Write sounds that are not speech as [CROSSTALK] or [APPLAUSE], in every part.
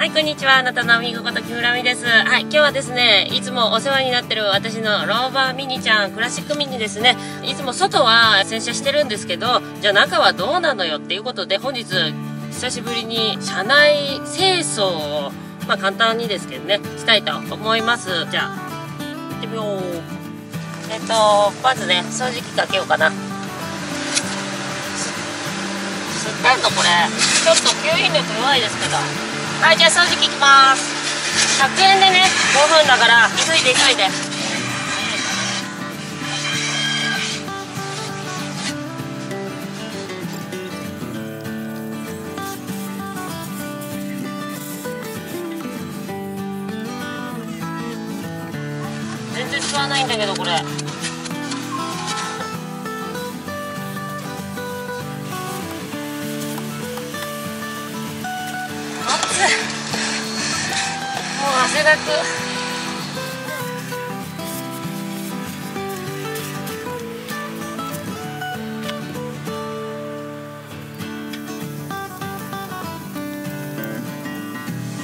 はい、こんにちは。あなたのみごこと木村美です。はい、今日はですね、いつもお世話になってる私のローバーミニちゃん、クラシックミニですね。いつも外は洗車してるんですけど、じゃあ中はどうなのよっていうことで、本日、久しぶりに車内清掃を、まあ簡単にですけどね、したいと思います。じゃあ、行ってみよう。えっと、まずね、掃除機かけようかな。吸ってんのこれ。ちょっと吸引力弱いですけど。はいじゃあ掃除機いきます。100円でね5分だから急いで急いで。全然吸わないんだけどこれ。汗だく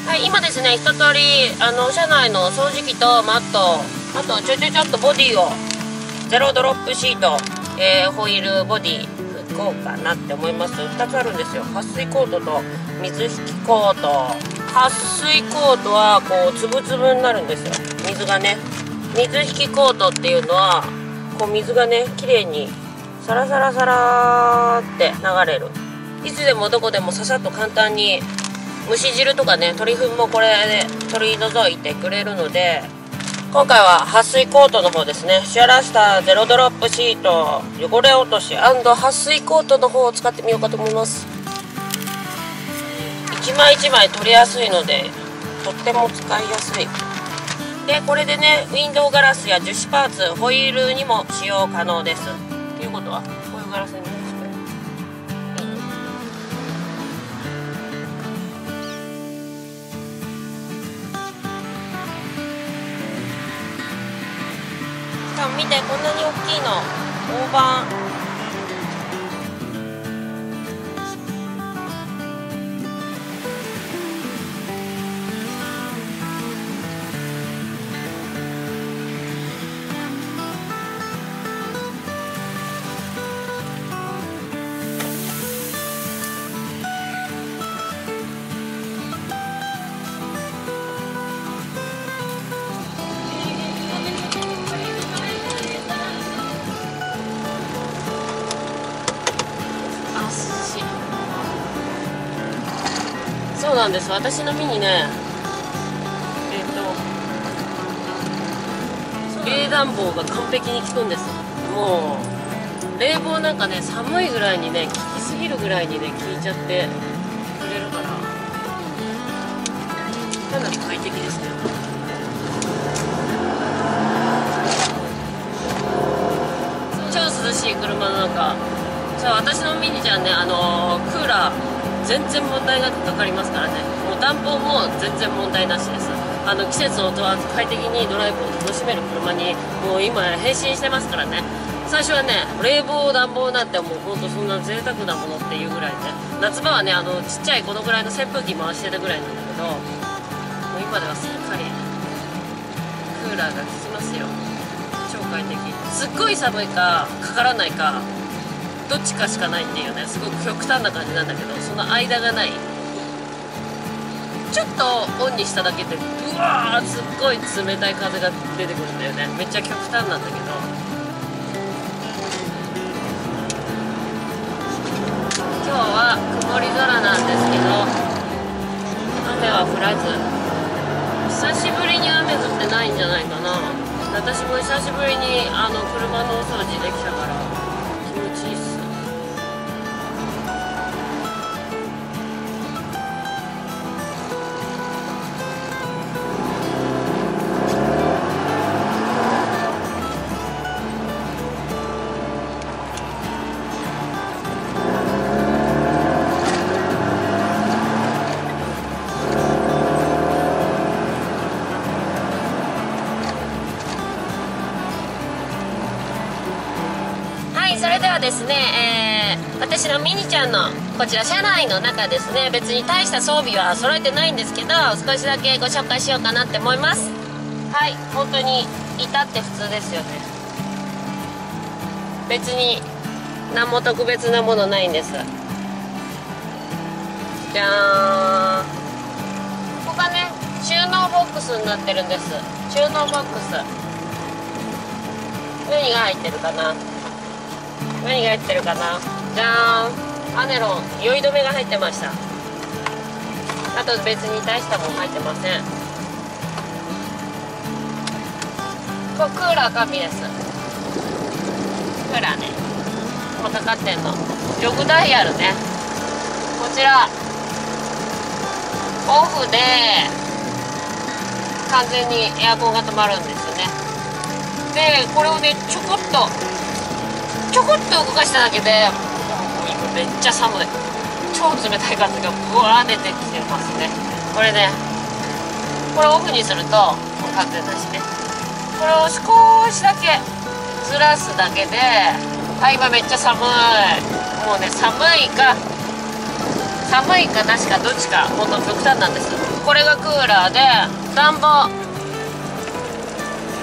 はい今ですね一通りあの車内の掃除機とマットあとちょちょちょっとボディをゼロドロップシート、えー、ホイールボディ拭こうかなって思います。2つあるんですよ。撥水コートと水引きコート。撥水コートはこうつぶつぶになるんですよ。水がね。水引きコートっていうのはこう水がね綺麗にサラサラサラって流れる。いつでもどこでもささっと簡単に蒸し汁とかね鶏粉もこれで取り除いてくれるので今回は撥水コートの方ですね。シュアラスターゼロドロップシート汚れ落とし撥水コートの方を使ってみようかと思います。1枚1枚取りやすいのでとっても使いやすい。でこれでねウィンドウガラスや樹脂パーツホイールにも使用可能です。ということはこういうガラスにしかも見てこんなに大きいの。大判。そうなんです。私の身にねえっ、と冷暖房が完璧に効くんです。もう冷房なんかね寒いぐらいにね効きすぎるぐらいにね効いちゃってくれるから。かなり快適ですね。超涼しい車の中。さあ私のミニちゃんねあのー、クーラー全然問題なくかかりますからね。もう暖房も全然問題なしです。あの季節を問わず快適にドライブを楽しめる車にもう今変身してますからね。最初はね冷房暖房なんてもうほんとそんな贅沢なものっていうぐらいね夏場はねあのちっちゃいこのぐらいの扇風機回してるぐらいなんだけどもう今ではすっかりクーラーが効きますよ。超快適。すっごい寒いかかからないか。どっちかしかないっていうねすごく極端な感じなんだけどその間がない。ちょっとオンにしただけでうわーすっごい冷たい風が出てくるんだよね。めっちゃ極端なんだけど。今日は曇り空なんですけど雨は降らず。久しぶりに雨降ってないんじゃないかな。私も久しぶりにあの車のお掃除できたですね、えー、私のミニちゃんのこちら車内の中ですね別に大した装備は揃えてないんですけど少しだけご紹介しようかなって思います。はい本当に至って普通ですよね。別に何も特別なものないんです。じゃーん。ここがね収納ボックスになってるんです。収納ボックス。何が入ってるかな。何が入ってるかな？じゃーん。アネロン酔い止めが入ってました。あと別に大したもん入ってません。これクーラー完備です。クーラーね。もうかかってんの。ジョグダイヤルね。こちら。オフで完全にエアコンが止まるんですよね。でこれをねちょこっとちょこっと動かしただけで今めっちゃ寒い。超冷たい風がブワー出てきてますね。これねこれオフにするともう完全だしね。これを少しだけずらすだけであ今めっちゃ寒い。もうね寒いか寒いかなしかどっちかほんと極端なんです。これがクーラーで暖房。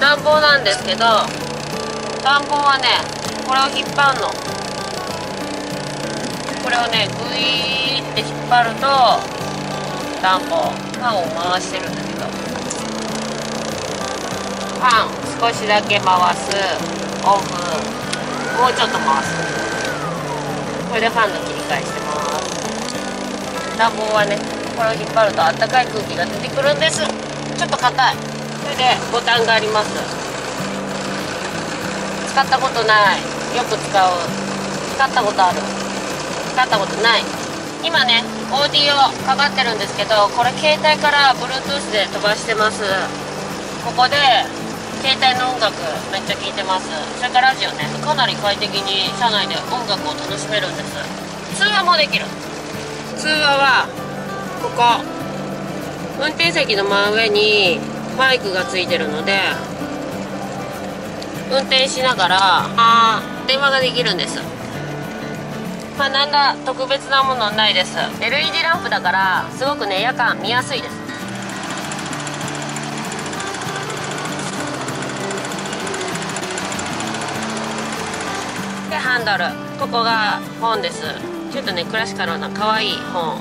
暖房なんですけど暖房はねこれを引っ張るの。これをねグイーって引っ張ると暖房ファンを回してるんだけど。ファン少しだけ回す。オフもうちょっと回す。これでファンの切り替えしてます。暖房はねこれを引っ張るとあったかい空気が出てくるんです。ちょっと硬い。それでボタンがあります。使ったことない。よく使う。使ったことある。使ったことない。今ねオーディオかかってるんですけどこれ携帯から Bluetooth で飛ばしてます。ここで携帯の音楽めっちゃ聴いてます。それからラジオねかなり快適に車内で音楽を楽しめるんです。通話もできる。通話はここ運転席の真上にマイクがついてるので運転しながらあ電話ができるんです。まあなんだ特別なものないです。LED ランプだからすごくね夜間見やすいです。でハンドル。ここが本です。ちょっとねクラシカルな可愛い本。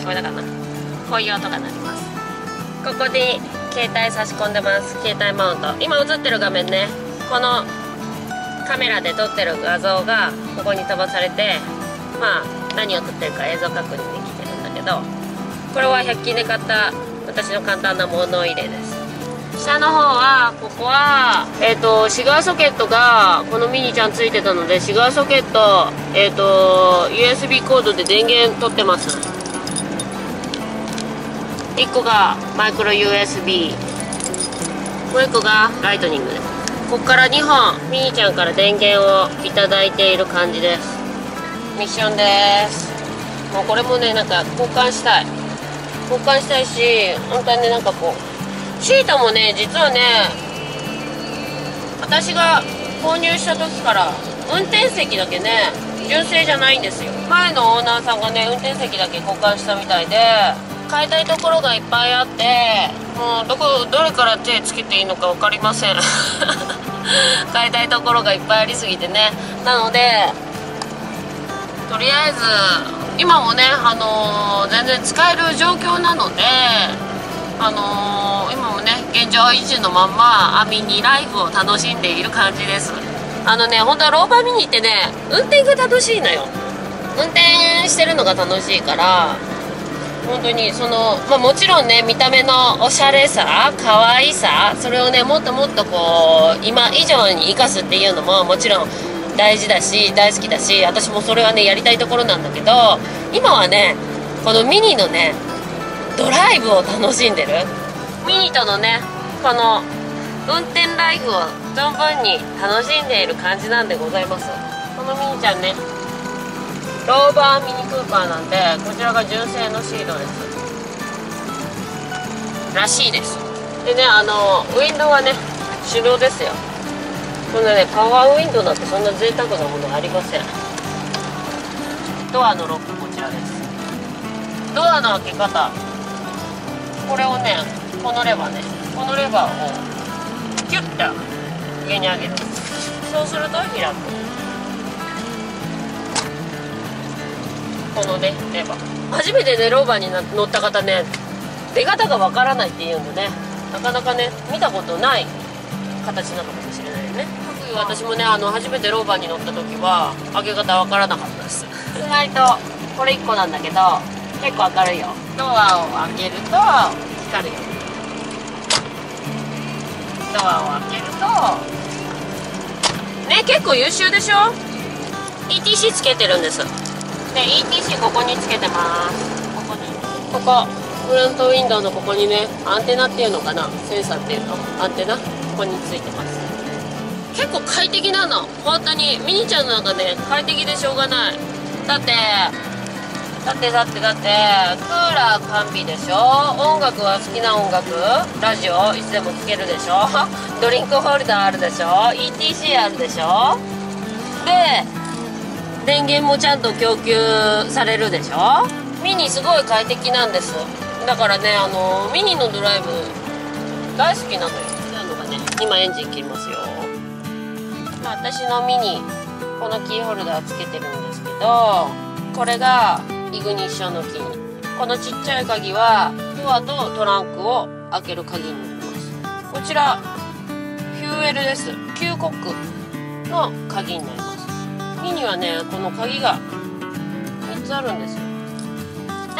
聞こえたかなこういう音が鳴ります。ここに携帯差し込んでます。携帯マウント。今映ってる画面ね。このカメラで撮ってる画像がここに飛ばされてまあ何を撮ってるか映像確認できてるんだけどこれは100均で買った私の簡単な物入れです。下の方はここはえ、ー、とシガーソケットがこのミニちゃんついてたのでシガーソケットえっ、ー、と USB コードで電源取ってます。1個がマイクロ USB もう1個がライトニングです。ここから2本ミニちゃんから電源をいただいている感じです。ミッションです。もうこれもねなんか交換したい。交換したいし本当にねなんかこうシートもね実はね私が購入した時から運転席だけね純正じゃないんですよ。前のオーナーさんがね運転席だけ交換したみたいで変えたいところがいっぱいあってもうどこどれから手つけていいのか分かりません。[LAUGHS] [LAUGHS] 変えたいところがいっぱいありすぎてね。なのでとりあえず今もね、あのー、全然使える状況なのであのー、今もね現状維持のまんまミニライフを楽しんでいる感じです。あのね本当はローバー見に行ってね運転が楽しいのよ。運転してるのが楽しいから本当にその、まあ、もちろんね見た目のおしゃれさ可愛さそれをねもっともっとこう今以上に生かすっていうのももちろん大事だし大好きだし私もそれはねやりたいところなんだけど今はねこのミニのねドライブを楽しんでる。ミニとのねこの運転ライフを存分に楽しんでいる感じなんでございます。このミニちゃんねローバーミニクーパーなんでこちらが純正のシートです。らしいです。でねあのウィンドウはね手動ですよ。こんなねパワーウィンドウなんてそんな贅沢なものありません。ドアのロックこちらです。ドアの開け方。これをねこのレバーね。このレバーをキュッと上に上げる。そうすると開くこのねレバー初めてねローバーに乗った方ね出方がわからないって言うんでね。なかなかね見たことない形なのかもしれないよね。私もねあの初めてローバーに乗った時は開け方わからなかったです。意外とこれ1個なんだけど結構明るいよ。ドアを開けると光るよ。ドアを開けるとね結構優秀でしょ？ETC つけてるんですで ETC ここにつけてます。ここにここフロントウィンドウのここにねアンテナっていうのかなセンサーっていうのアンテナここについてます。結構快適なの。本当にミニちゃんなんかね快適でしょうがない。だってだってだってだってクーラー完備でしょ？音楽は好きな音楽？ラジオ？いつでも聴けるでしょ？ドリンクホルダーあるでしょ？ETC あるでしょ？で電源もちゃんと供給されるでしょ？ミニすごい快適なんです。だからねあのミニのドライブ大好きなのよ。なのがね今エンジン切りますよ、まあ、私のミニこのキーホルダーつけてるんですけどこれがイグニッションのキー。このちっちゃい鍵はドアとトランクを開ける鍵になります。こちらフューエルです。旧コックの鍵になります。ミニはねこの鍵が3つあるんですよ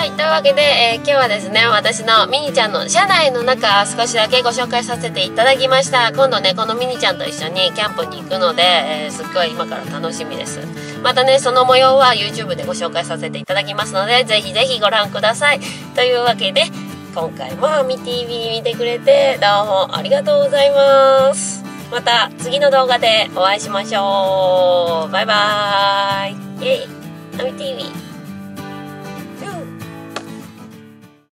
はい、というわけで、えー、今日はですね、私のミニちゃんの車内の中、少しだけご紹介させていただきました。今度ね、このミニちゃんと一緒にキャンプに行くので、えー、すっごい今から楽しみです。またね、その模様は YouTube でご紹介させていただきますので、ぜひぜひご覧ください。というわけで、今回もミ TV 見てくれて、どうもありがとうございます。また次の動画でお会いしましょう。バイバーイ。イェイ。ミ TV。